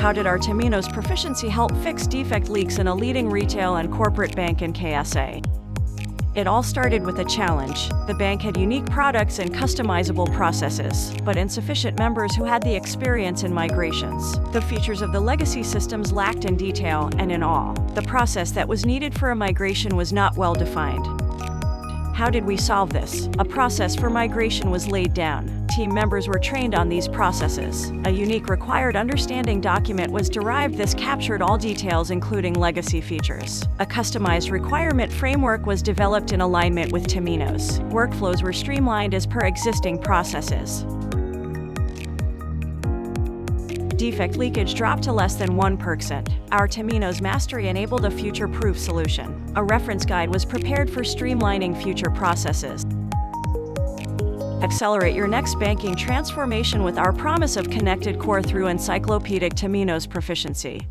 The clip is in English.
How did our Temenos Proficiency help fix defect leaks in a leading retail and corporate bank in KSA? It all started with a challenge. The bank had unique products and customizable processes, but insufficient members who had the experience in migrations. The features of the legacy systems lacked in detail and in all. The process that was needed for a migration was not well defined. How did we solve this? A process for migration was laid down. Team members were trained on these processes. A unique required understanding document was derived. This captured all details, including legacy features. A customized requirement framework was developed in alignment with Temenos. Workflows were streamlined as per existing processes defect leakage dropped to less than 1%. Our Temenos Mastery enabled a future-proof solution. A reference guide was prepared for streamlining future processes. Accelerate your next banking transformation with our promise of connected core through encyclopedic Temenos proficiency.